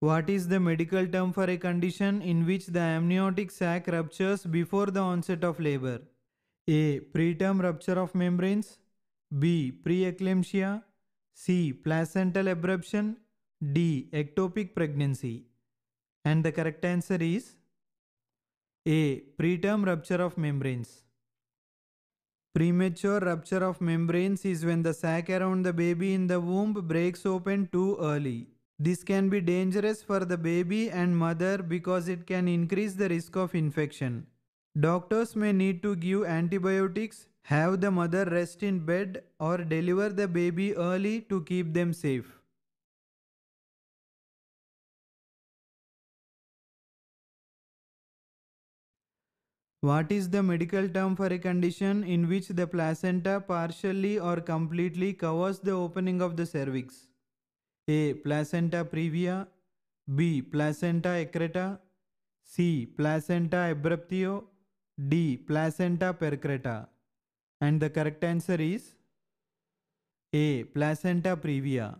What is the medical term for a condition in which the amniotic sac ruptures before the onset of labor? A. Preterm rupture of membranes. B. Preeclampsia. C. Placental abruption. D. Ectopic pregnancy. And the correct answer is A. Preterm rupture of membranes. Premature rupture of membranes is when the sac around the baby in the womb breaks open too early. This can be dangerous for the baby and mother because it can increase the risk of infection. Doctors may need to give antibiotics, have the mother rest in bed, or deliver the baby early to keep them safe. What is the medical term for a condition in which the placenta partially or completely covers the opening of the cervix? A. Placenta previa B. Placenta accreta C. Placenta abruptio D. Placenta percreta And the correct answer is A. Placenta previa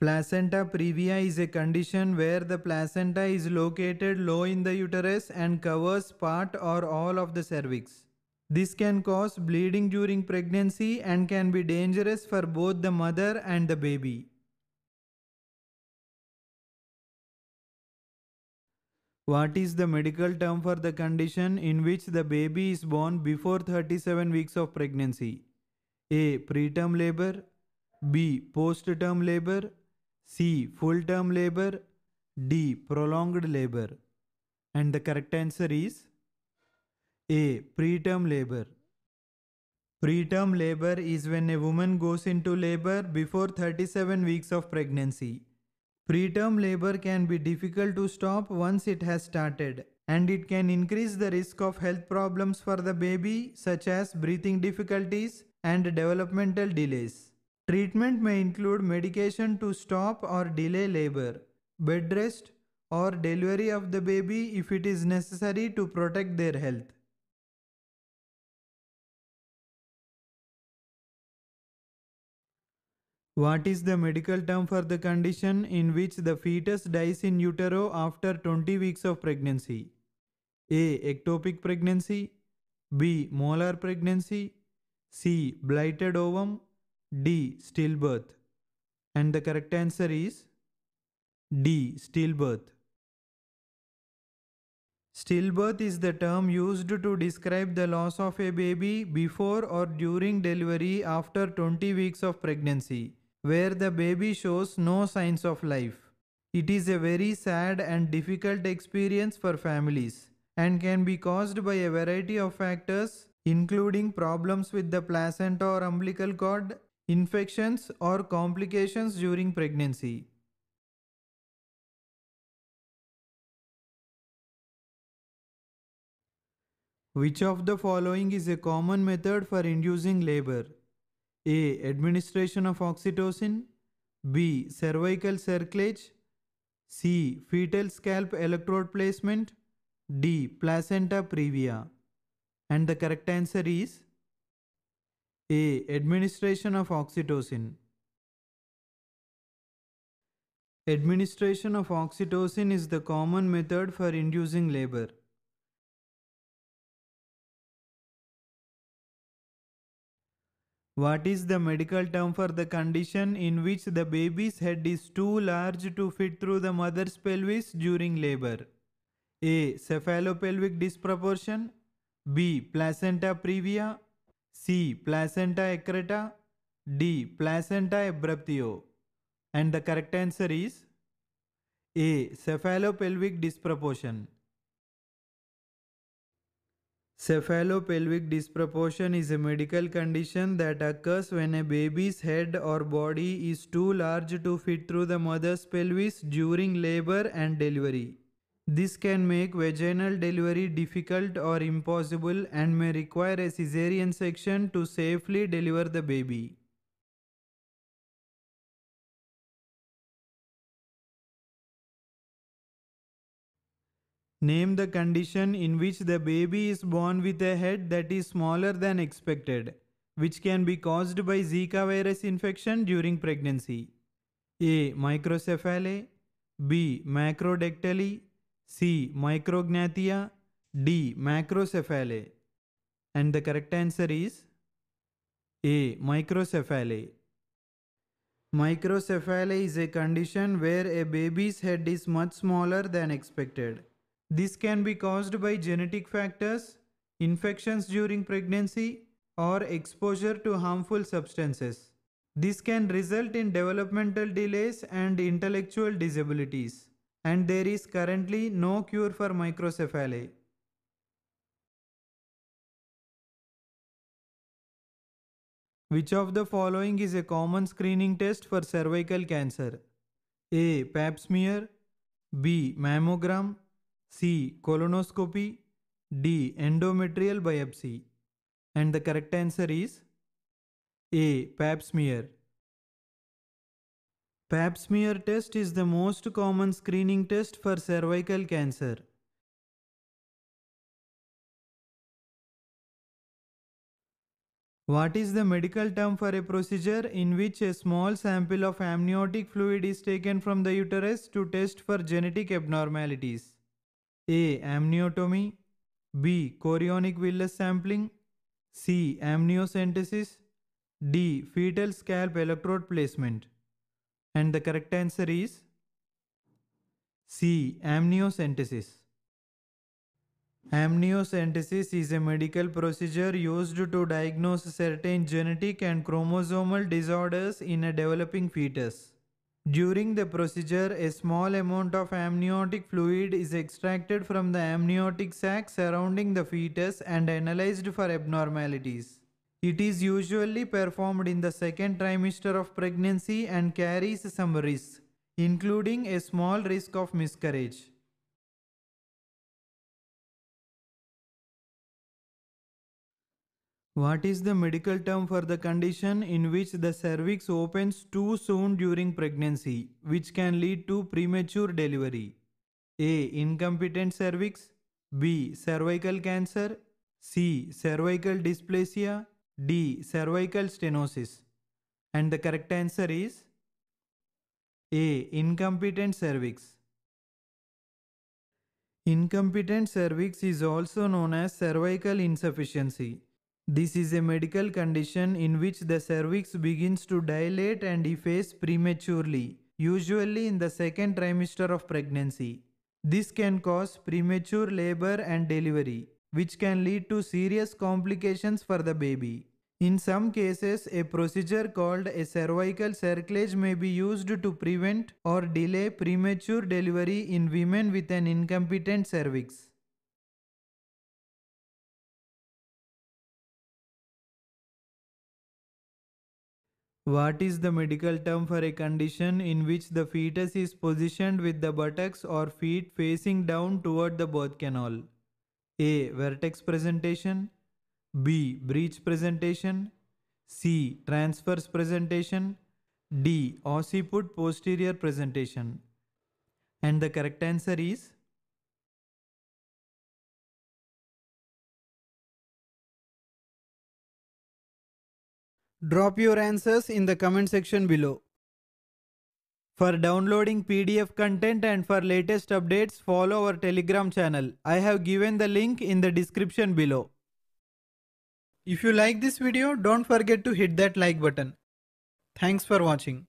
Placenta previa is a condition where the placenta is located low in the uterus and covers part or all of the cervix. This can cause bleeding during pregnancy and can be dangerous for both the mother and the baby. What is the medical term for the condition in which the baby is born before 37 weeks of pregnancy? A. Preterm labor B. Post-term labor C. Full-term labor D. Prolonged labor And the correct answer is a. Preterm labor. Preterm labor is when a woman goes into labor before 37 weeks of pregnancy. Preterm labor can be difficult to stop once it has started, and it can increase the risk of health problems for the baby, such as breathing difficulties and developmental delays. Treatment may include medication to stop or delay labor, bed rest, or delivery of the baby if it is necessary to protect their health. What is the medical term for the condition in which the fetus dies in utero after 20 weeks of pregnancy? A. Ectopic pregnancy B. Molar pregnancy C. Blighted ovum D. Stillbirth And the correct answer is D. Stillbirth. Stillbirth is the term used to describe the loss of a baby before or during delivery after 20 weeks of pregnancy where the baby shows no signs of life. It is a very sad and difficult experience for families and can be caused by a variety of factors including problems with the placenta or umbilical cord, infections or complications during pregnancy. Which of the following is a common method for inducing labor? A. Administration of oxytocin. B. Cervical cerclage. C. Fetal scalp electrode placement. D. Placenta previa. And the correct answer is A. Administration of oxytocin. Administration of oxytocin is the common method for inducing labor. What is the medical term for the condition in which the baby's head is too large to fit through the mother's pelvis during labor? A. Cephalopelvic disproportion B. Placenta previa C. Placenta accreta D. Placenta abruptio And the correct answer is A. Cephalopelvic disproportion Cephalopelvic disproportion is a medical condition that occurs when a baby's head or body is too large to fit through the mother's pelvis during labor and delivery. This can make vaginal delivery difficult or impossible and may require a caesarean section to safely deliver the baby. Name the condition in which the baby is born with a head that is smaller than expected, which can be caused by Zika virus infection during pregnancy. A. Microcephaly B. Macrodactyly, C. Micrognathia, D. Macrocephaly. And the correct answer is A. Microcephaly. Microcephaly is a condition where a baby's head is much smaller than expected. This can be caused by genetic factors, infections during pregnancy, or exposure to harmful substances. This can result in developmental delays and intellectual disabilities, and there is currently no cure for microcephaly. Which of the following is a common screening test for cervical cancer? A. Pap smear B. Mammogram C. Colonoscopy D. Endometrial biopsy And the correct answer is A. Pap smear Pap smear test is the most common screening test for cervical cancer. What is the medical term for a procedure in which a small sample of amniotic fluid is taken from the uterus to test for genetic abnormalities? A. Amniotomy B. Chorionic villus sampling C. Amniocentesis D. Fetal scalp electrode placement And the correct answer is C. Amniocentesis Amniocentesis is a medical procedure used to diagnose certain genetic and chromosomal disorders in a developing fetus. During the procedure, a small amount of amniotic fluid is extracted from the amniotic sac surrounding the fetus and analyzed for abnormalities. It is usually performed in the second trimester of pregnancy and carries some risks, including a small risk of miscarriage. What is the medical term for the condition in which the cervix opens too soon during pregnancy, which can lead to premature delivery? A. Incompetent cervix. B. Cervical cancer. C. Cervical dysplasia. D. Cervical stenosis. And the correct answer is A. Incompetent cervix. Incompetent cervix is also known as cervical insufficiency. This is a medical condition in which the cervix begins to dilate and efface prematurely, usually in the second trimester of pregnancy. This can cause premature labor and delivery, which can lead to serious complications for the baby. In some cases, a procedure called a cervical cerclage may be used to prevent or delay premature delivery in women with an incompetent cervix. What is the medical term for a condition in which the fetus is positioned with the buttocks or feet facing down toward the birth canal? A. Vertex presentation B. Breech presentation C. Transverse presentation D. Occiput posterior presentation And the correct answer is Drop your answers in the comment section below. For downloading PDF content and for latest updates, follow our Telegram channel. I have given the link in the description below. If you like this video, don't forget to hit that like button. Thanks for watching.